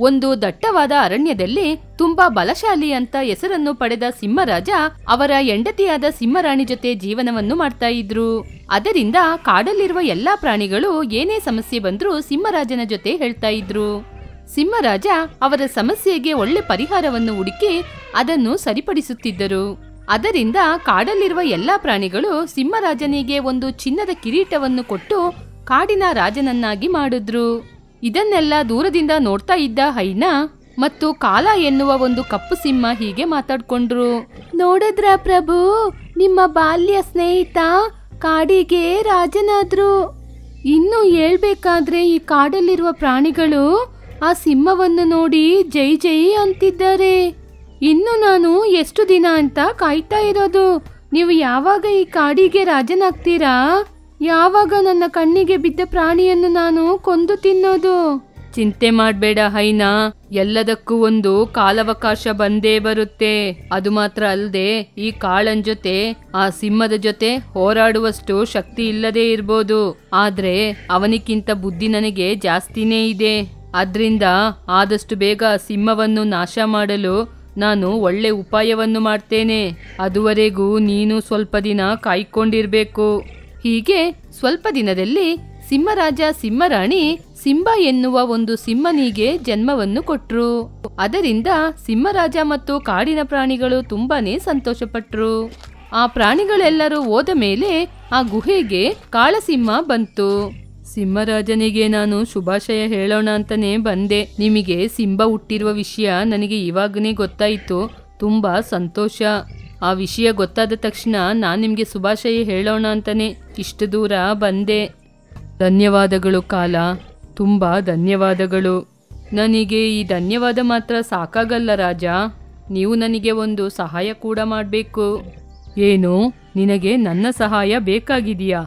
ಒಂದು ದಟ್ಟವಾದ ಅರಣ್ಯದಲ್ಲಿ ತುಂಬಾ ಬಲಶಾಲಿ ಅಂತ ಹೆಸರನ್ನು ಪಡೆದ ಸಿಂಹರಾಜ ಅವರ ಹೆಂಡತಿಯಾದ ಸಿಂಹರಾಣಿ ಜೊತೆ ಜೀವನವನ್ನು ಮಾಡ್ತಾ ಇದ್ರು. ಅದರಿಂದ ಕಾಡಲ್ಲಿರುವ ಎಲ್ಲಾ ಪ್ರಾಣಿಗಳು ಏನೇ ಸಮಸ್ಯೆ ಬಂದ್ರೂ ಸಿಂಹರಾಜನ ಜೊತೆ ಹೇಳ್ತಾ ಇದ್ರು. ಸಿಂಹರಾಜ ಅವರ ಸಮಸ್ಯೆಗೆ ಒಳ್ಳೆ ಪರಿಹಾರವನ್ನು ಹುಡುಕಿ ಅದನ್ನು ಸರಿಪಡಿಸುತ್ತಿದ್ದರು. ಅದರಿಂದ ಕಾಡಲ್ಲಿರುವ ಎಲ್ಲಾ ಪ್ರಾಣಿಗಳು ಸಿಂಹರಾಜನಿಗೆ ಒಂದು ಚಿನ್ನದ ಕಿರೀಟವನ್ನು ಕೊಟ್ಟು ಕಾಡಿನ ರಾಜನನ್ನಾಗಿ ಮಾಡಿದ್ರು. ಇದನ್ನೆಲ್ಲ ದೂರದಿಂದ ನೋಡ್ತಾ ಇದ್ದ ಹೈನಾ ಮತ್ತು ಕಾಲ ಎನ್ನುವ ಒಂದು ಕಪ್ಪು ಸಿಂಹ ಹೀಗೆ ಮಾತಾಡ್ಕೊಂಡ್ರು. ನೋಡಿದ್ರ ಪ್ರಭು? ನಿಮ್ಮ ಬಾಲ್ಯ ಸ್ನೇಹಿತ ಕಾಡಿಗೆ ರಾಜನಾದ್ರು. ಇನ್ನು ಹೇಳ್ಬೇಕಾದ್ರೆ ಈ ಕಾಡಲ್ಲಿರುವ ಪ್ರಾಣಿಗಳು ಆ ಸಿಂಹವನ್ನು ನೋಡಿ ಜೈ ಜೈ ಅಂತಿದ್ದಾರೆ. ಇನ್ನು ನಾನು ಎಷ್ಟು ದಿನ ಅಂತ ಕಾಯ್ತಾ ಇರೋದು. ನೀವು ಯಾವಾಗ ಈ ಕಾಡಿಗೆ ರಾಜನಾಗ್ತೀರಾ? ಯಾವಾಗ ನನ್ನ ಕಣ್ಣಿಗೆ ಬಿದ್ದ ಪ್ರಾಣಿಯನ್ನು ನಾನು ಕೊಂದು ತಿನ್ನೋದು? ಚಿಂತೆ ಮಾಡಬೇಡ, ಹೈನಾ. ಎಲ್ಲದಕ್ಕೂ ಒಂದು ಕಾಲಾವಕಾಶ ಬಂದೇ ಬರುತ್ತೆ. ಅದು ಮಾತ್ರ ಅಲ್ಲದೆ ಈ ಕಾಳನ್ ಜೊತೆ, ಆ ಸಿಂಹದ ಜೊತೆ ಹೋರಾಡುವಷ್ಟು ಶಕ್ತಿ ಇಲ್ಲದೆ ಇರ್ಬೋದು. ಆದ್ರೆ, ಅವನಿಗಿಂತ ಬುದ್ಧಿ ನನಗೆ ಜಾಸ್ತಿನೇ ಇದೆ. ಅದ್ರಿಂದ ಆದಷ್ಟು ಬೇಗ ಸಿಂಹವನ್ನು ನಾಶ ಮಾಡಲು ನಾನು ಒಳ್ಳೆ ಉಪಾಯವನ್ನು ಮಾಡ್ತೇನೆ. ಅದುವರೆಗೂ ನೀನು ಸ್ವಲ್ಪ ದಿನ ಕಾಯ್ಕೊಂಡಿರ್ಬೇಕು. ಹೀಗೆ ಸ್ವಲ್ಪ ದಿನದಲ್ಲಿ ಸಿಂಹರಾಜ ಸಿಂಹರಾಣಿ ಸಿಂಬ ಎನ್ನುವ ಒಂದು ಸಿಂಹನಿಗೆ ಜನ್ಮವನ್ನು ಕೊಟ್ರು. ಅದರಿಂದ ಸಿಂಹರಾಜ ಮತ್ತು ಕಾಡಿನ ಪ್ರಾಣಿಗಳು ತುಂಬಾನೇ ಸಂತೋಷಪಟ್ರು. ಆ ಪ್ರಾಣಿಗಳೆಲ್ಲರೂ ಹೋದ ಮೇಲೆ ಆ ಗುಹೆಗೆ ಕಾಳಸಿಂಹ ಬಂತು. ಸಿಂಹರಾಜನಿಗೆ ನಾನು ಶುಭಾಶಯ ಹೇಳೋಣ ಅಂತಾನೆ ಬಂದೆ. ನಿಮಗೆ ಸಿಂಹ ಹುಟ್ಟಿರುವ ವಿಷಯ ನನಗೆ ಇವಾಗನೇ ಗೊತ್ತಾಯಿತು. ತುಂಬಾ ಸಂತೋಷ. ಆ ವಿಷಯ ಗೊತ್ತಾದ ತಕ್ಷಣ ನಾನು ನಿಮಗೆ ಶುಭಾಶಯ ಹೇಳೋಣ ಅಂತಾನೆ ಇಷ್ಟು ದೂರ ಬಂದೆ. ಧನ್ಯವಾದಗಳು ಕಾಲ, ತುಂಬ ಧನ್ಯವಾದಗಳು. ನನಗೆ ಈ ಧನ್ಯವಾದ ಮಾತ್ರ ಸಾಕಾಗಲ್ಲ ರಾಜ. ನೀವು ನನಗೆ ಒಂದು ಸಹಾಯ ಕೂಡ ಮಾಡಬೇಕು. ಏನು, ನಿನಗೆ ನನ್ನ ಸಹಾಯ ಬೇಕಾಗಿದೆಯಾ?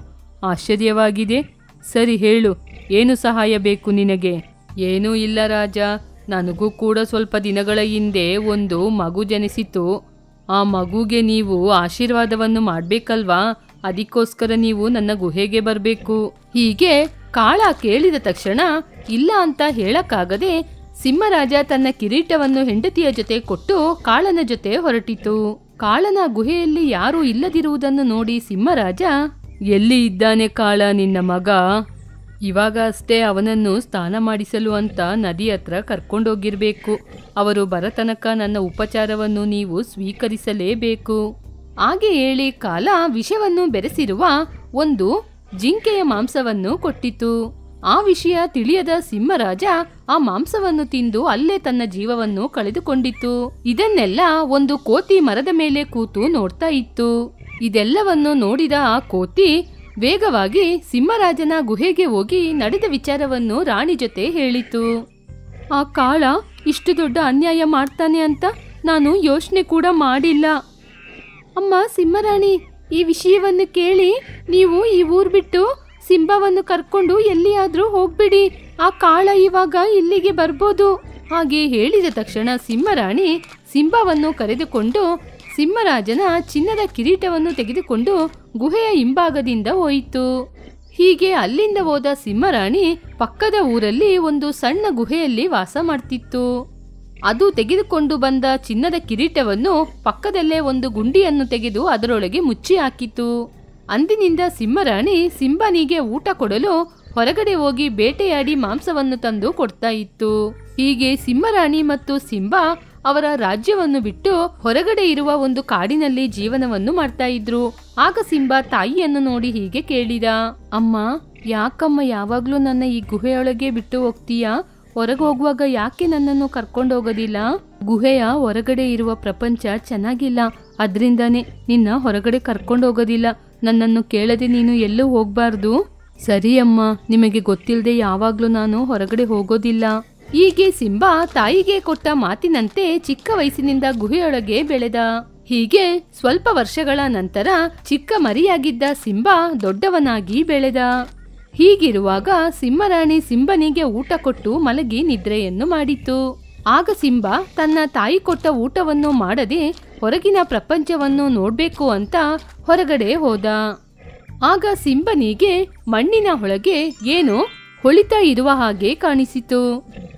ಆಶ್ಚರ್ಯವಾಗಿದೆ. ಸರಿ ಹೇಳು, ಏನು ಸಹಾಯ ಬೇಕು ನಿನಗೆ? ಏನೂ ಇಲ್ಲ ರಾಜ. ನನಗೂ ಕೂಡ ಸ್ವಲ್ಪ ದಿನಗಳ ಹಿಂದೆ ಒಂದು ಮಗು ಜನಿಸಿತು. ಆ ಮಗುಗೆ ನೀವು ಆಶೀರ್ವಾದವನ್ನು ಮಾಡಬೇಕಲ್ವಾ? ಅದಕ್ಕೋಸ್ಕರ ನೀವು ನನ್ನ ಗುಹೆಗೆ ಬರಬೇಕು. ಹೀಗೆ ಕಾಳ ಕೇಳಿದ ತಕ್ಷಣ, ಇಲ್ಲ ಅಂತ ಹೇಳಕ್ಕಾಗದೆ ಸಿಂಹರಾಜ ತನ್ನ ಕಿರೀಟವನ್ನು ಹೆಂಡತಿಯ ಜೊತೆ ಕೊಟ್ಟು ಕಾಳನ ಜೊತೆ ಹೊರಟಿತು. ಕಾಳನ ಗುಹೆಯಲ್ಲಿ ಯಾರೂ ಇಲ್ಲದಿರುವುದನ್ನು ನೋಡಿ ಸಿಂಹರಾಜ, ಎಲ್ಲಿ ಇದ್ದಾನೆ ಕಾಳ ನಿನ್ನ ಮಗ? ಇವಾಗ ಅಷ್ಟೇ ಅವನನ್ನು ಸ್ನಾನ ಮಾಡಿಸಲು ಅಂತ ನದಿ ಹತ್ರ ಕರ್ಕೊಂಡೋಗಿರ್ಬೇಕು. ಅವರು ಬರತನಕ ನನ್ನ ಉಪಚಾರವನ್ನು ನೀವು ಸ್ವೀಕರಿಸಲೇಬೇಕು. ಹಾಗೆ ಹೇಳಿ ಕಾಲ ವಿಷವನ್ನು ಬೆರೆಸಿರುವ ಒಂದು ಜಿಂಕೆಯ ಮಾಂಸವನ್ನು ಕೊಟ್ಟಿತು. ಆ ವಿಷಯ ತಿಳಿಯದ ಸಿಂಹರಾಜ ಆ ಮಾಂಸವನ್ನು ತಿಂದು ಅಲ್ಲೇ ತನ್ನ ಜೀವವನ್ನು ಕಳೆದುಕೊಂಡಿತು. ಇದನ್ನೆಲ್ಲ ಒಂದು ಕೋತಿ ಮರದ ಮೇಲೆ ಕೂತು ನೋಡ್ತಾ ಇತ್ತು. ಇದೆಲ್ಲವನ್ನು ನೋಡಿದ ಆ ಕೋತಿ ವೇಗವಾಗಿ ಸಿಂಹರಾಜನ ಗುಹೆಗೆ ಹೋಗಿ ನಡೆದ ವಿಚಾರವನ್ನು ರಾಣಿ ಜೊತೆ ಹೇಳಿತು. ಆ ಕಾಳ ಇಷ್ಟು ದೊಡ್ಡ ಅನ್ಯಾಯ ಮಾಡ್ತಾನೆ ಅಂತ ನಾನು ಯೋಚನೆ ಕೂಡ ಮಾಡಿಲ್ಲ. ಅಮ್ಮ, ಸಿಂಹರಾಣಿ, ಈ ವಿಷಯವನ್ನು ಕೇಳಿ ನೀವು ಈ ಊರು ಬಿಟ್ಟು ಸಿಂಬವನ್ನು ಕರ್ಕೊಂಡು ಎಲ್ಲಿಯಾದರೂ ಹೋಗ್ಬಿಡಿ. ಆ ಕಾಳ ಇವಾಗ ಇಲ್ಲಿಗೆ ಬರ್ಬೋದು. ಹಾಗೆ ಹೇಳಿದ ತಕ್ಷಣ ಸಿಂಹರಾಣಿ ಸಿಂಬವನ್ನು ಕರೆದುಕೊಂಡು ಸಿಂಹರಾಜನ ಚಿನ್ನದ ಕಿರೀಟವನ್ನು ತೆಗೆದುಕೊಂಡು ಗುಹೆಯ ಹಿಂಭಾಗದಿಂದ ಹೋಯಿತು. ಹೀಗೆ ಅಲ್ಲಿಂದ ಹೋದ ಸಿಂಹರಾಣಿ ಪಕ್ಕದ ಊರಲ್ಲಿ ಒಂದು ಸಣ್ಣ ಗುಹೆಯಲ್ಲಿ ವಾಸ ಮಾಡ್ತಿತ್ತು. ಅದು ತೆಗೆದುಕೊಂಡು ಬಂದ ಚಿನ್ನದ ಕಿರೀಟವನ್ನು ಪಕ್ಕದಲ್ಲೇ ಒಂದು ಗುಂಡಿಯನ್ನು ತೆಗೆದು ಅದರೊಳಗೆ ಮುಚ್ಚಿ ಹಾಕಿತು. ಅಂದಿನಿಂದ ಸಿಂಹರಾಣಿ ಸಿಂಬನಿಗೆ ಊಟ ಕೊಡಲು ಹೊರಗಡೆ ಹೋಗಿ ಬೇಟೆಯಾಡಿ ಮಾಂಸವನ್ನು ತಂದು ಕೊಡ್ತಾ ಇತ್ತು. ಹೀಗೆ ಸಿಂಹರಾಣಿ ಮತ್ತು ಸಿಂಬ ಅವರ ರಾಜ್ಯವನ್ನು ಬಿಟ್ಟು ಹೊರಗಡೆ ಇರುವ ಒಂದು ಕಾಡಿನಲ್ಲಿ ಜೀವನವನ್ನು ಮಾಡ್ತಾ ಇದ್ರು. ಆಗ ಸಿಂಬಾ ತಾಯಿಯನ್ನು ನೋಡಿ ಹೀಗೆ ಕೇಳಿದ, ಅಮ್ಮ, ಯಾಕಮ್ಮ ಯಾವಾಗ್ಲೂ ನನ್ನ ಈ ಗುಹೆಯೊಳಗೆ ಬಿಟ್ಟು ಹೋಗ್ತೀಯಾ? ಹೊರಗೆ ಹೋಗುವಾಗ ಯಾಕೆ ನನ್ನನ್ನು ಕರ್ಕೊಂಡು ಹೋಗೋದಿಲ್ಲ ಗುಹೆಯ ಹೊರಗಡೆ ಇರುವ ಪ್ರಪಂಚ ಚೆನ್ನಾಗಿಲ್ಲ. ಅದ್ರಿಂದಾನೆ ನಿನ್ನ ಹೊರಗಡೆ ಕರ್ಕೊಂಡು ಹೋಗೋದಿಲ್ಲ ನನ್ನನ್ನು ಕೇಳದೆ ನೀನು ಎಲ್ಲೂ ಹೋಗ್ಬಾರ್ದು. ಸರಿ ಅಮ್ಮ, ನಿಮಗೆ ಗೊತ್ತಿಲ್ಲದೆ ಯಾವಾಗ್ಲೂ ನಾನು ಹೊರಗಡೆ ಹೋಗೋದಿಲ್ಲ. ಹೀಗೆ ಸಿಂಬಾ ತಾಯಿಗೆ ಕೊಟ್ಟ ಮಾತಿನಂತೆ ಚಿಕ್ಕ ವಯಸ್ಸಿನಿಂದ ಗುಹೆಯೊಳಗೆ ಬೆಳೆದ. ಹೀಗೆ ಸ್ವಲ್ಪ ವರ್ಷಗಳ ನಂತರ ಚಿಕ್ಕ ಮರಿಯಾಗಿದ್ದ ಸಿಂಬಾ ದೊಡ್ಡವನಾಗಿ ಬೆಳೆದ. ಹೀಗಿರುವಾಗ ಸಿಂಹರಾಣಿ ಸಿಂಬನಿಗೆ ಊಟ ಕೊಟ್ಟು ಮಲಗಿ ನಿದ್ರೆಯನ್ನು ಮಾಡಿತು. ಆಗ ಸಿಂಬ ತನ್ನ ತಾಯಿ ಕೊಟ್ಟ ಊಟವನ್ನು ಮಾಡದೆ ಹೊರಗಿನ ಪ್ರಪಂಚವನ್ನು ನೋಡ್ಬೇಕು ಅಂತ ಹೊರಗಡೆ ಹೋದ. ಆಗ ಸಿಂಬನಿಗೆ ಮಣ್ಣಿನ ಒಳಗೆ ಏನೋ ಹೊಳಿತಾ ಇರುವ ಹಾಗೆ ಕಾಣಿಸಿತು.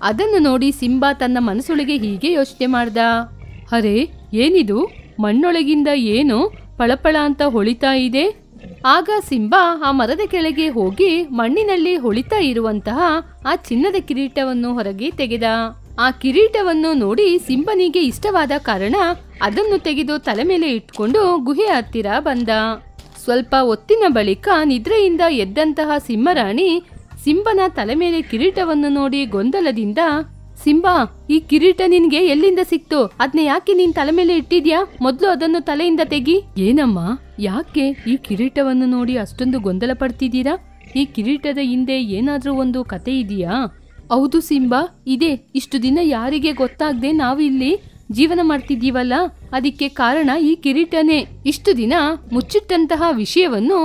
ಅದನ್ನು ನೋಡಿ ಸಿಂಬಾ ತನ್ನ ಮನಸ್ಸೊಳಗೆ ಹೀಗೆ ಯೋಚನೆ ಮಾಡ್ದ. ಅರೆ, ಏನಿದು? ಮಣ್ಣೊಳಗಿಂದ ಏನು ಪಳಪಳ ಅಂತ ಹೊಳಿತಾ ಇದೆ? ಆಗ ಸಿಂಬಾ ಆ ಮರದ ಕೆಳಗೆ ಹೋಗಿ ಮಣ್ಣಿನಲ್ಲಿ ಹೊಳಿತಾ ಇರುವಂತಹ ಆ ಚಿನ್ನದ ಕಿರೀಟವನ್ನು ಹೊರಗೆ ತೆಗೆದ. ಆ ಕಿರೀಟವನ್ನು ನೋಡಿ ಸಿಂಬನಿಗೆ ಇಷ್ಟವಾದ ಕಾರಣ ಅದನ್ನು ತೆಗೆದು ತಲೆ ಮೇಲೆ ಇಟ್ಕೊಂಡು ಗುಹೆ ಹತ್ತಿರ ಬಂದ. ಸ್ವಲ್ಪ ಹೊತ್ತಿನ ಬಳಿಕ ನಿದ್ರೆಯಿಂದ ಎದ್ದಂತಹ ಸಿಂಹರಾಣಿ ಸಿಂಬನ ತಲೆ ಮೇಲೆ ಕಿರೀಟವನ್ನು ನೋಡಿ ಗೊಂದಲದಿಂದ, ಸಿಂಬಾ, ಈ ಕಿರೀಟ ನಿನ್ಗೆ ಎಲ್ಲಿಂದ ಸಿಕ್ತು? ಅದ್ನ ಯಾಕೆ ನೀನ್ ತಲೆ ಮೇಲೆ ಇಟ್ಟಿದ್ಯಾ? ಮೊದ್ಲು ಅದನ್ನು ತಲೆಯಿಂದ ತೆಗಿ. ಏನಮ್ಮ? ಯಾಕೆ? ಈ ಕಿರೀಟವನ್ನು ನೋಡಿ ಅಷ್ಟೊಂದು ಗೊಂದಲ ಪಡ್ತಿದ್ದೀರಾ? ಈ ಕಿರೀಟದ ಹಿಂದೆ ಏನಾದ್ರೂ ಒಂದು ಕತೆ ಇದೆಯಾ? ಹೌದು ಸಿಂಬಾ, ಇದೆ. ಇಷ್ಟು ದಿನ ಯಾರಿಗೆ ಗೊತ್ತಾಗದೆ ನಾವು ಇಲ್ಲಿ ಜೀವನ ಮಾಡ್ತಿದ್ದೀವಲ್ಲ? ಅದಕ್ಕೆ ಕಾರಣ ಈ ಕಿರೀಟನೇ. ಇಷ್ಟು ದಿನ ಮುಚ್ಚಿಟ್ಟಂತಹ ವಿಷಯವನ್ನು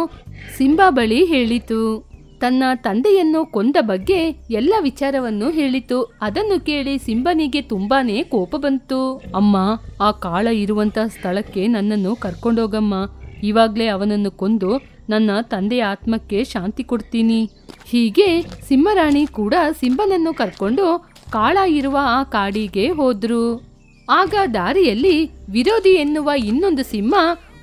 ಸಿಂಬಾ ಬಳಿ ಹೇಳಿತು. ತನ್ನ ತಂದೆಯನ್ನು ಕೊಂದ ಬಗ್ಗೆ ಎಲ್ಲ ವಿಚಾರವನ್ನು ಹೇಳಿತು. ಅದನ್ನು ಕೇಳಿ ಸಿಂಬನಿಗೆ ತುಂಬಾನೇ ಕೋಪ ಬಂತು. ಅಮ್ಮ, ಆ ಕಾಳ ಇರುವಂತ ಸ್ಥಳಕ್ಕೆ ನನ್ನನ್ನು ಕರ್ಕೊಂಡೋಗಮ್ಮ. ಇವಾಗ್ಲೇ ಅವನನ್ನು ಕೊಂದು ನನ್ನ ತಂದೆಯ ಆತ್ಮಕ್ಕೆ ಶಾಂತಿ ಕೊಡ್ತೀನಿ. ಹೀಗೆ ಸಿಂಹರಾಣಿ ಕೂಡ ಸಿಂಬನನ್ನು ಕರ್ಕೊಂಡು ಕಾಳ ಇರುವ ಆ ಕಾಡಿಗೆ ಹೋದ್ರು. ಆಗ ದಾರಿಯಲ್ಲಿ ವಿರೋಧಿ ಎನ್ನುವ ಇನ್ನೊಂದು ಸಿಂಹ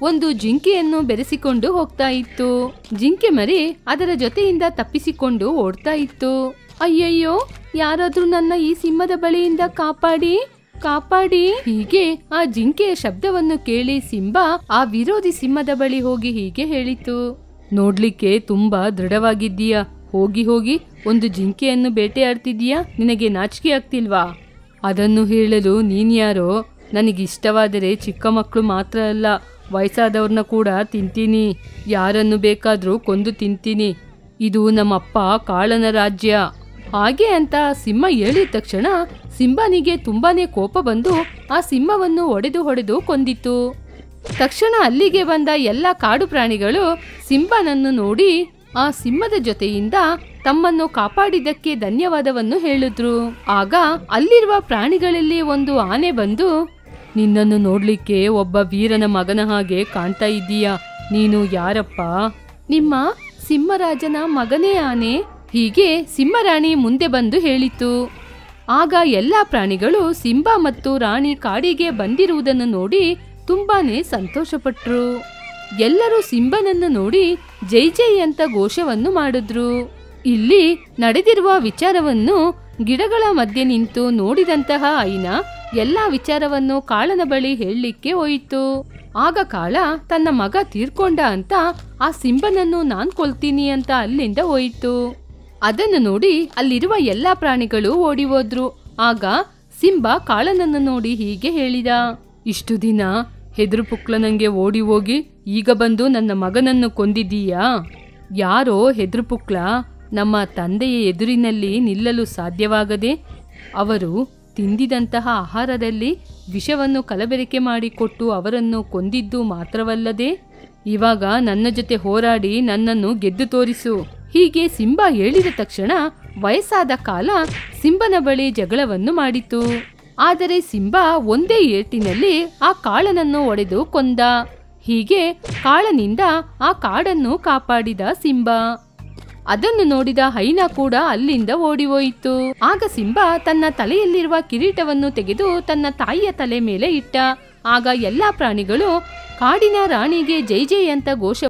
ಒಂದು ಜಿಂಕೆಯನ್ನು ಬೆರೆಸಿಕೊಂಡು ಹೋಗ್ತಾ ಇತ್ತು. ಜಿಂಕೆ ಮರಿ ಅದರ ಜೊತೆಯಿಂದ ತಪ್ಪಿಸಿಕೊಂಡು ಓಡ್ತಾ ಇತ್ತು. ಅಯ್ಯಯ್ಯೋ, ಯಾರಾದ್ರೂ ನನ್ನ ಈ ಸಿಂಹದ ಬಳಿಯಿಂದ ಕಾಪಾಡಿ ಕಾಪಾಡಿ. ಹೀಗೆ ಆ ಜಿಂಕೆಯ ಶಬ್ದವನ್ನು ಕೇಳಿ ಸಿಂಬ ಆ ವಿರೋಧಿ ಸಿಂಹದ ಬಳಿ ಹೋಗಿ ಹೀಗೆ ಹೇಳಿತು. ನೋಡ್ಲಿಕ್ಕೆ ತುಂಬಾ ದೃಢವಾಗಿದ್ದೀಯಾ? ಹೋಗಿ ಹೋಗಿ ಒಂದು ಜಿಂಕೆಯನ್ನು ಬೇಟೆಯಾಡ್ತಿದ್ದೀಯಾ? ನಿನಗೆ ನಾಚಿಕೆ ಆಗ್ತಿಲ್ವಾ? ಅದನ್ನು ಹೇಳಲು ನೀನ್ಯಾರೋ? ನನಗಿಷ್ಟವಾದರೆ ಚಿಕ್ಕ ಮಕ್ಕಳು ಮಾತ್ರ ಅಲ್ಲ. ವಯಸ್ಸಾದವ್ರನ್ನ ಕೂಡ ತಿಂತೀನಿ. ಯಾರನ್ನು ಬೇಕಾದರೂ ಕೊಂದು ತಿಂತೀನಿ. ಇದು ನಮ್ಮಪ್ಪ ಕಾಳನ ರಾಜ್ಯ. ಹಾಗೆ ಅಂತ ಸಿಂಹ ಹೇಳಿದ ತಕ್ಷಣ ಸಿಂಬನಿಗೆ ತುಂಬಾನೇ ಕೋಪ ಬಂದು ಆ ಸಿಂಹವನ್ನು ಒಡೆದು ಹೊಡೆದು ಕೊಂದಿತ್ತು. ತಕ್ಷಣ ಅಲ್ಲಿಗೆ ಬಂದ ಎಲ್ಲ ಕಾಡು ಪ್ರಾಣಿಗಳು ಸಿಂಬನನ್ನು ನೋಡಿ ಆ ಸಿಂಹದ ಜೊತೆಯಿಂದ ತಮ್ಮನ್ನು ಕಾಪಾಡಿದ್ದಕ್ಕೆ ಧನ್ಯವಾದವನ್ನು ಹೇಳಿದ್ರು. ಆಗ ಅಲ್ಲಿರುವ ಪ್ರಾಣಿಗಳಲ್ಲಿ ಒಂದು ಆನೆ ಬಂದು ನಿನ್ನನ್ನು ನೋಡ್ಲಿಕ್ಕೆ ಒಬ್ಬ ವೀರನ ಮಗನ ಹಾಗೆ ಕಾಣ್ತಾ ಇದ್ದೀಯಾ? ನೀನು ಯಾರಪ್ಪ? ನಿಮ್ಮ ಸಿಂಹರಾಜನ ಮಗನೇ ಆನೆ. ಹೀಗೆ ಸಿಂಹರಾಣಿ ಮುಂದೆ ಬಂದು ಹೇಳಿತು. ಆಗ ಎಲ್ಲ ಪ್ರಾಣಿಗಳು ಸಿಂಹ ಮತ್ತು ರಾಣಿ ಕಾಡಿಗೆ ಬಂದಿರುವುದನ್ನು ನೋಡಿ ತುಂಬಾನೇ ಸಂತೋಷಪಟ್ರು. ಎಲ್ಲರೂ ಸಿಂಬನನ್ನು ನೋಡಿ ಜೈ ಜೈ ಅಂತ ಘೋಷವನ್ನು ಮಾಡಿದ್ರು. ಇಲ್ಲಿ ನಡೆದಿರುವ ವಿಚಾರವನ್ನು ಗಿಡಗಳ ಮಧ್ಯೆ ನಿಂತು ನೋಡಿದಂತಹ ಐನ ಎಲ್ಲಾ ವಿಚಾರವನ್ನು ಕಾಳನ ಬಳಿ ಹೇಳಲಿಕ್ಕೆ ಹೋಯಿತು. ಆಗ ಕಾಳ, ತನ್ನ ಮಗ ತೀರ್ಕೊಂಡ ಅಂತ ಆ ಸಿಂಬನನ್ನು ನಾನ್ ಕೊಲ್ತೀನಿ ಅಂತ ಅಲ್ಲಿಂದ ಹೋಯಿತು. ಅದನ್ನು ನೋಡಿ ಅಲ್ಲಿರುವ ಎಲ್ಲಾ ಪ್ರಾಣಿಗಳು ಓಡಿ ಹೋದ್ರು ಆಗ ಸಿಂಬ ಕಾಳನನ್ನು ನೋಡಿ ಹೀಗೆ ಹೇಳಿದ, ಇಷ್ಟು ದಿನ ಹೆದರು ಪುಕ್ಲನಂಗೆ ಓಡಿ ಹೋಗಿ ಈಗ ಬಂದು ನನ್ನ ಮಗನನ್ನು ಕೊಂದಿದ್ದೀಯಾ? ಯಾರೋ ಹೆದರು ಪುಕ್ಲ ನಮ್ಮ ತಂದೆಯ ಎದುರಿನಲ್ಲಿ ನಿಲ್ಲಲು ಸಾಧ್ಯವಾಗದೆ ಅವರು ತಿಂದಿದಂತಹ ಆಹಾರದಲ್ಲಿ ವಿಷವನ್ನು ಕಲಬೆರಕೆ ಮಾಡಿಕೊಟ್ಟು ಅವರನ್ನು ಕೊಂದಿದ್ದು ಮಾತ್ರವಲ್ಲದೆ ಇವಾಗ ನನ್ನ ಜೊತೆ ಹೋರಾಡಿ ನನ್ನನ್ನು ಗೆದ್ದು ತೋರಿಸು. ಹೀಗೆ ಸಿಂಬಾ ಹೇಳಿದ ತಕ್ಷಣ ವಯಸ್ಸಾದ ಕಾಲ ಸಿಂಬನ ಬಳಿ ಜಗಳವನ್ನು ಮಾಡಿತು. ಆದರೆ ಸಿಂಬಾ ಒಂದೇ ಏಟಿನಲ್ಲಿ ಆ ಕಾಳನನ್ನು ಒಡೆದು ಕೊಂದ. ಹೀಗೆ ಕಾಳನಿಂದ ಆ ಕಾಡನ್ನು ಕಾಪಾಡಿದ ಸಿಂಬಾ. ಅದನ್ನು ನೋಡಿದ ಹೈನಾ ಕೂಡ ಅಲ್ಲಿಂದ ಓಡಿ ಹೋಯಿತು ಆಗ ಸಿಂಬಾ ತನ್ನ ತಲೆಯಲ್ಲಿರುವ ಕಿರೀಟವನ್ನು ತೆಗೆದು ತನ್ನ ತಾಯಿಯ ತಲೆ ಮೇಲೆ ಇಟ್ಟ. ಆಗ ಎಲ್ಲಾ ಪ್ರಾಣಿಗಳು ಕಾಡಿನ ರಾಣಿಗೆ ಜೈ ಜೈ ಅಂತ ಘೋಷ